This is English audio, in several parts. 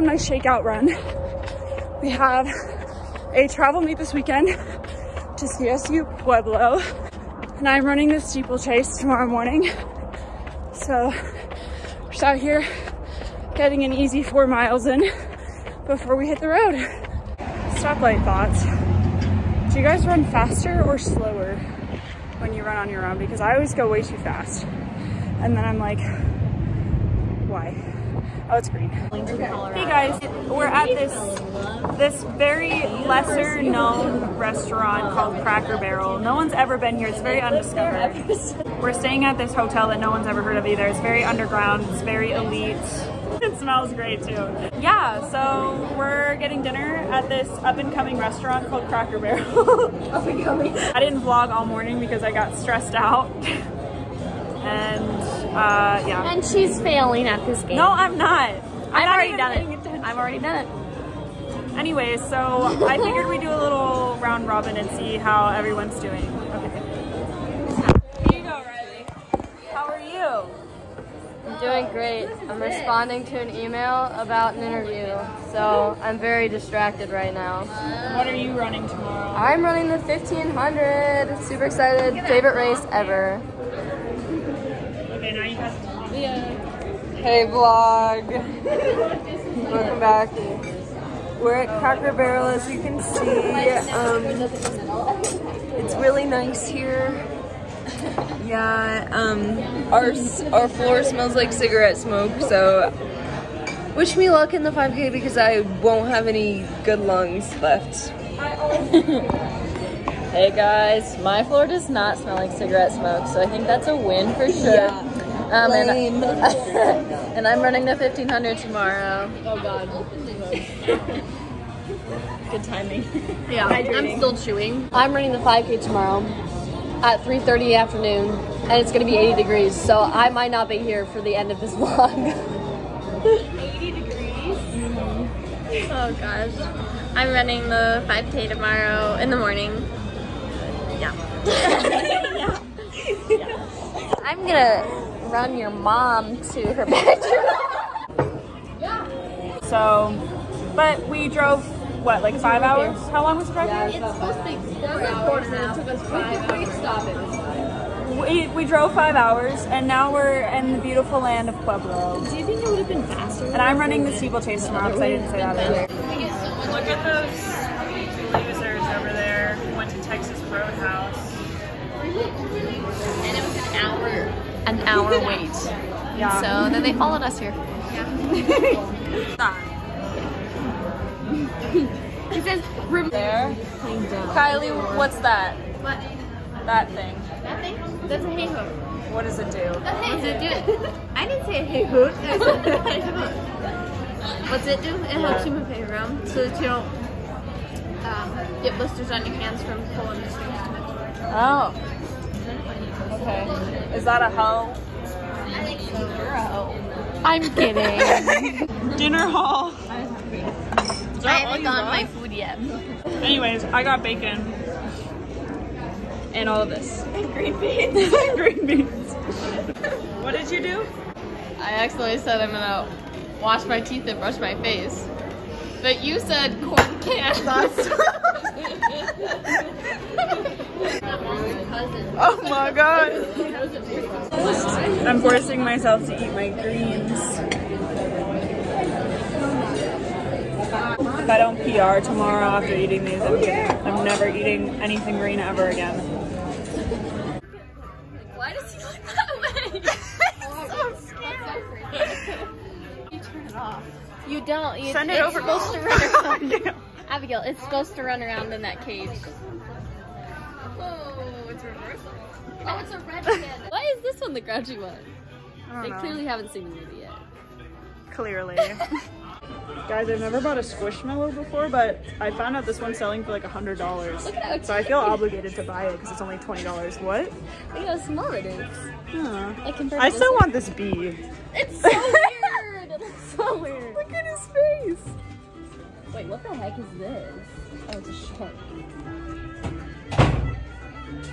on my shakeout run. We have a travel meet this weekend to CSU Pueblo and I'm running the steeplechase tomorrow morning. So just out here getting an easy four miles in before we hit the road. Stoplight thoughts. Do you guys run faster or slower when you run on your own? Because I always go way too fast. And then I'm like, why? Oh, it's green. Hey guys, we're at this this very lesser known restaurant called Cracker Barrel. No one's ever been here. It's very undiscovered. We're staying at this hotel that no one's ever heard of either. It's very underground. It's very elite. It smells great too. Yeah, so we're getting dinner at this up and coming restaurant called Cracker Barrel. up and coming. I didn't vlog all morning because I got stressed out. and uh, yeah. And she's failing at this game. No, I'm not. I'm I've not already done it. attention. I've already done it. Anyways, so I figured we'd do a little round robin and see how everyone's doing. Okay. Here you go, Riley. How are you? I'm doing great. I'm responding to an email about an interview, so I'm very distracted right now. What are you running tomorrow? I'm running the 1500. Super excited. Favorite race ever. Okay, now you got Hey vlog! Welcome back. We're at Cracker Barrel as you can see. Um, it's really nice here. Yeah, um, our, our floor smells like cigarette smoke, so wish me luck in the 5K because I won't have any good lungs left. Hey guys, my floor does not smell like cigarette smoke, so I think that's a win for sure. Um, and, and I'm running the 1500 tomorrow. Oh god. Good timing. Yeah, I'm still chewing. I'm running the 5K tomorrow at 3.30 afternoon, and it's gonna be 80 degrees, so I might not be here for the end of this vlog. 80 degrees. Oh gosh. I'm running the 5K tomorrow in the morning. Yeah. I'm gonna run your mom to her bedroom. So, but we drove, what, like five hours? How long was the drive? It's supposed to be four hours now. It took us five we hours. We, we drove five hours and now we're in the beautiful land of Pueblo. Do you think it would have been faster? And I'm running the steeplechase tomorrow because I didn't say that earlier. Look at those losers over there who went to Texas Roadhouse. And it was an hour. An hour wait. Yeah. So then they followed us here. It says There. Kylie, what's that? What? That thing. That thing? That's a hey hoot. What does it do? What's it do? I didn't say a hey hoot. I said a hey hoot. What's it do? It helps you move hair around so that you don't um, get blisters on your hands from pulling the strings too much. Oh. Okay. Is that a hoe? I'm kidding. Dinner haul. I haven't gotten my food yet. Anyways, I got bacon. And all of this. Green beans. Green beans. What did you do? I accidentally said I'm gonna wash my teeth and brush my face. But you said corn can. Oh my god. I'm forcing myself to eat my greens. If I don't PR tomorrow after eating these, I'm, I'm never eating anything green ever again. Why does he look that way? so scary. You turn it off. You don't. You, Send it it's over. supposed to run around. Abigail, it's supposed to run around in that cage. Oh, it's reversal. Oh, it's a red kid. Why is this one the grouchy one? I They know. clearly haven't seen the movie yet. Clearly. Guys, I've never bought a Squishmallow before, but I found out this one's selling for like a hundred dollars. Look at how So I feel obligated to buy it because it's only twenty dollars. What? Look at how small it is. Huh. Like I still want this bee. It's so weird. It looks so weird. Look at his face. Wait, what the heck is this? Oh, it's a shark.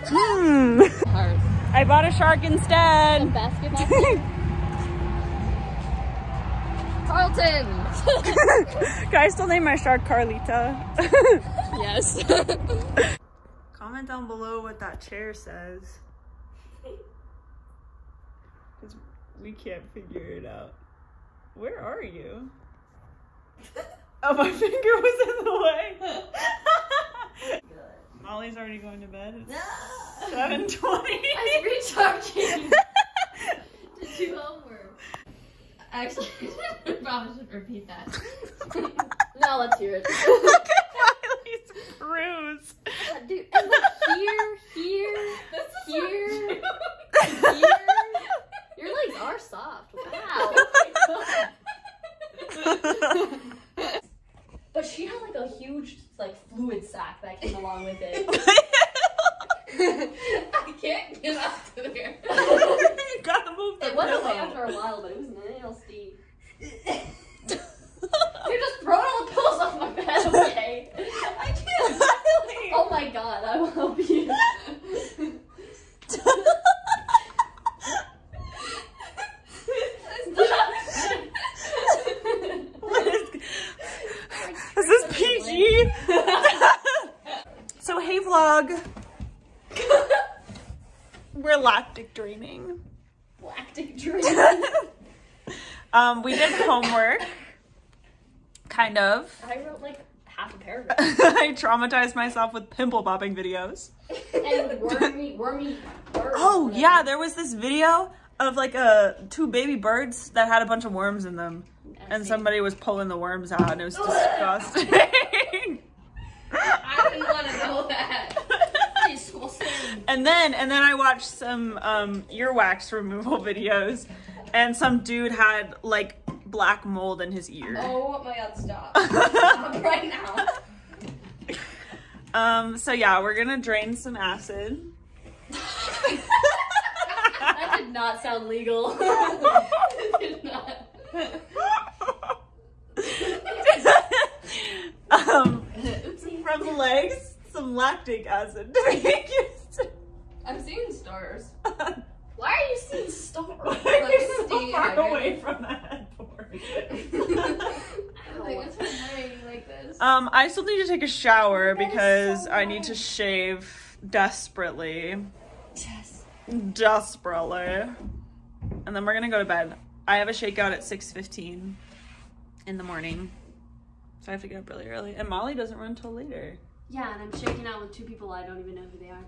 Hmm. I bought a shark instead. Basketball. player? Carlton. Can I still name my shark Carlita? yes. Comment down below what that chair says. Because we can't figure it out. Where are you? Oh, my finger was in the way. Molly's already going to bed. It's 7.20. I'm recharging. to do homework. Actually, I probably should repeat that. now let's hear it. Look at Miley's bruise. Uh, dude, and look here, here, here, here. Your legs are soft. Wow. but she had like a huge like fluid sac that came along with it. I can't get up to there. you gotta move the It after a while, but it was nail steep. You're just throwing all the pillows off my bed, okay? I can't, Miley. Oh my god, I will help you. What is, is this PG? so hey vlog. We're lactic draining. Lactic drink. Um, we did homework. Kind of. I wrote like half a paragraph. I traumatized myself with pimple popping videos. And wormy, wormy bird. Oh yeah, there was this video of like uh two baby birds that had a bunch of worms in them. And somebody was pulling the worms out and it was disgusting. I didn't want to know that. And then and then I watched some um earwax removal videos and some dude had like black mold in his ear. Oh my god, stop. Stop right now. Um so yeah, we're gonna drain some acid. That did not sound legal. did not. um from the legs, some lactic acid to make used. I'm seeing stars. Why are you seeing stars? Why are you so far away from the headboard? Like, what's my wearing like this? um, I still need to take a shower because I need to shave desperately. Yes. Desperately. And then we're gonna go to bed. I have a shakeout at 6.15 in the morning. So I have to get up really early. And Molly doesn't run till later. Yeah, and I'm shaking out with two people I don't even know who they are.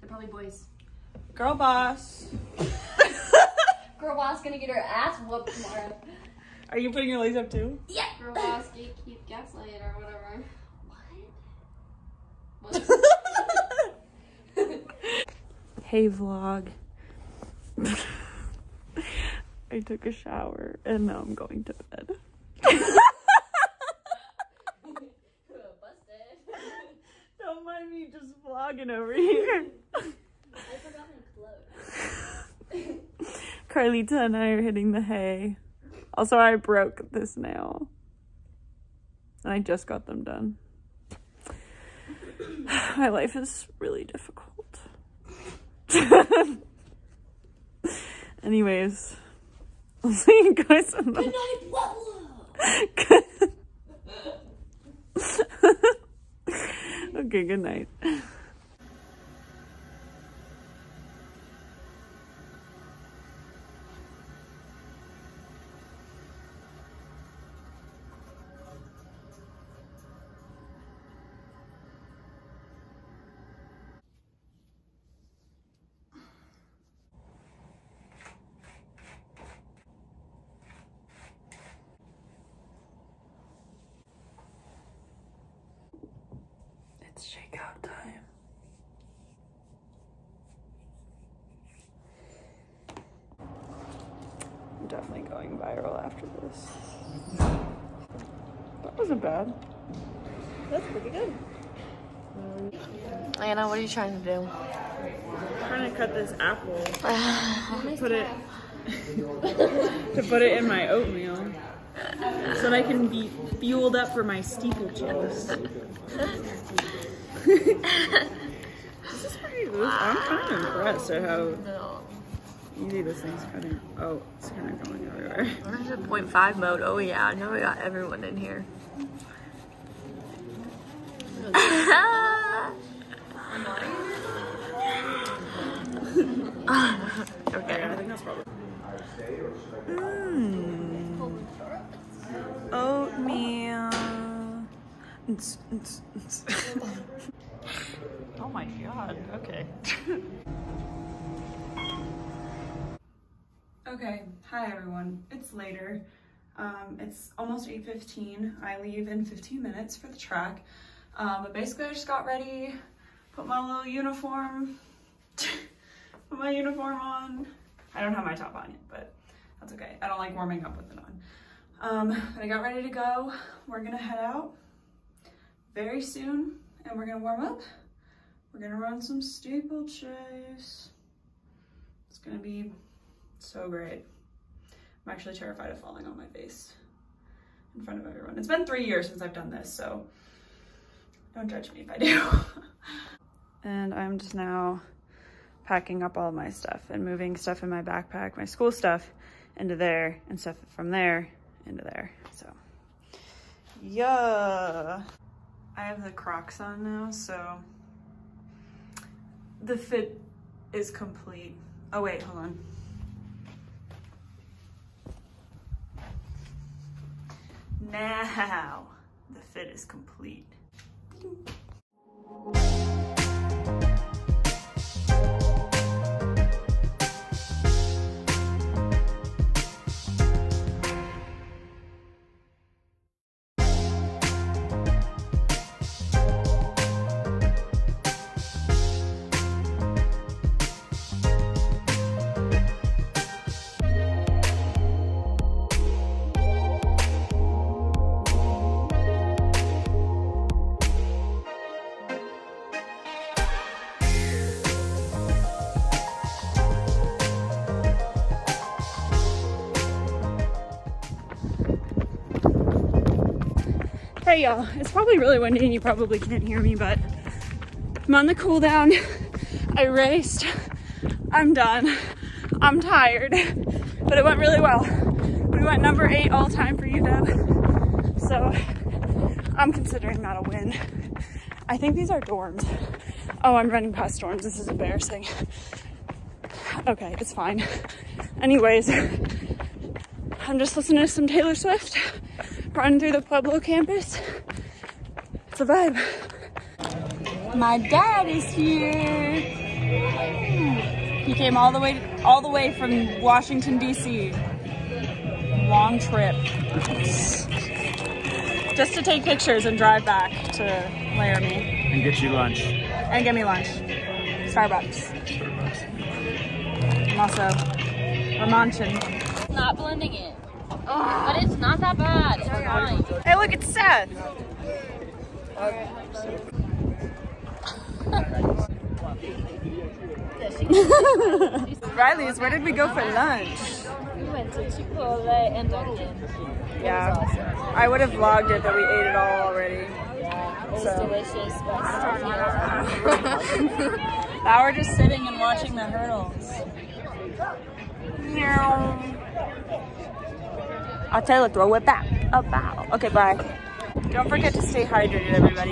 They're probably boys. Girl boss. Girl boss gonna get her ass whooped tomorrow. Are you putting your legs up too? Yeah. Girl boss gatekeep gaslight or whatever. What? What? hey vlog. I took a shower and now I'm going to bed. Busted. Don't mind me just vlogging over here. I forgot my clothes. Carlita and I are hitting the hay. Also, I broke this nail. And I just got them done. My life is really difficult. Anyways, I'll see you guys in the okay, good night. It's shakeout time. I'm definitely going viral after this. That wasn't bad. That's pretty good. Anna, what are you trying to do? I'm trying to cut this apple. put it to put it in my oatmeal. So that I can be fueled up for my steeplechase. this is pretty good. I'm kind of impressed at how Easy, this thing's cutting. Oh, it's kind of going everywhere. There's a 0.5 mode. Oh yeah, I know we got everyone in here. okay. I think that's probably. Mm. Oatmeal. Oh my god. Okay. okay. Hi everyone. It's later. Um, it's almost 8.15. I leave in 15 minutes for the track. Um, but basically I just got ready, put my little uniform, put my uniform on. I don't have my top on yet, but that's okay. I don't like warming up with it on. Um, I got ready to go. We're gonna head out very soon and we're gonna warm up. We're gonna run some steeplechase. It's gonna be so great. I'm actually terrified of falling on my face in front of everyone. It's been three years since I've done this, so don't judge me if I do. and I'm just now packing up all my stuff and moving stuff in my backpack, my school stuff into there and stuff from there into there. So yeah. I have the Crocs on now, so the fit is complete. Oh wait, hold on. Now the fit is complete. Hey y'all, it's probably really windy and you probably can't hear me, but I'm on the cool down. I raced. I'm done. I'm tired, but it went really well. We went number eight all time for UW. So I'm considering that a win. I think these are dorms. Oh, I'm running past dorms. This is embarrassing. Okay, it's fine. Anyways, I'm just listening to some Taylor Swift running through the Pueblo campus. It's a vibe. My dad is here. He came all the way all the way from Washington DC. Long trip. Just to take pictures and drive back to Laramie and get you lunch. and get me lunch. Starbucks. I'm also we're. Not blending in. But it's not that bad. It's fine. Hey, look, it's Seth. Riley's, where did we go for lunch? We went to Chipotle and Dunkin'. Yeah, I would have vlogged it, but we ate it all already. Yeah, it was So- delicious. Now we're just sitting and watching the hurdles. Meow. I'll tell you, throw it back. About. Okay, bye. Don't forget to stay hydrated, everybody.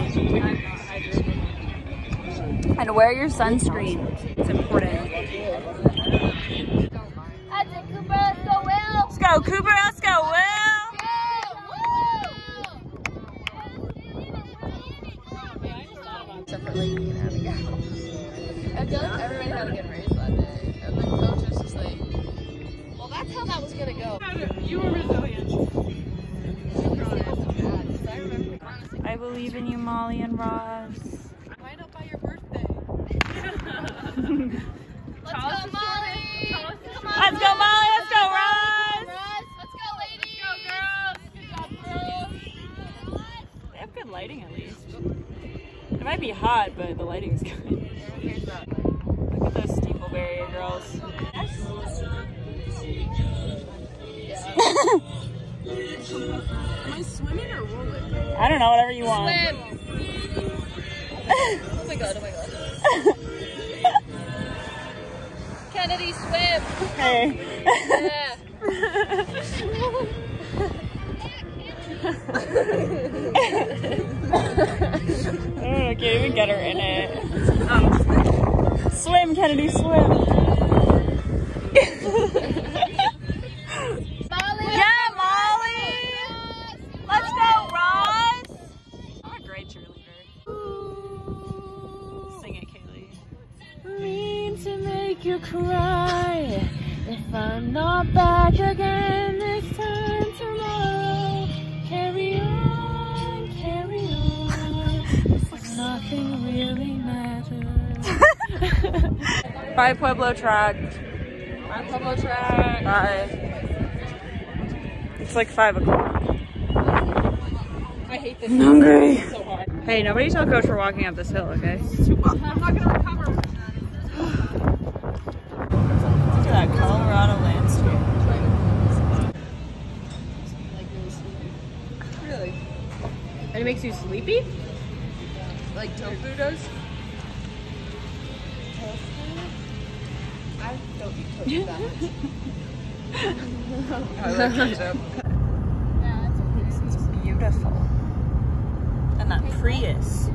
And wear your sunscreen. It's important. Let's go, Cooper. Let's go, Will. I feel like everybody had a good race that day. And the coach was just like, well, that's how that was going to go. I believe in you, Molly and Ross. Kennedy, swim. Hey. Yeah. I can't even get her in it. Um, swim, Kennedy, swim. Make you cry if I'm not back again this time tomorrow. Carry on, carry on. Nothing really matters. Bye, Pueblo track. Our Pueblo track. Bye. It's like five o'clock. I hate this I'm hungry. so. Hey, nobody tell Coach we're walking up this hill, okay? Makes you sleepy? Like tofu does? I don't eat tofu that much. I like ketchup. It's beautiful. And that Prius.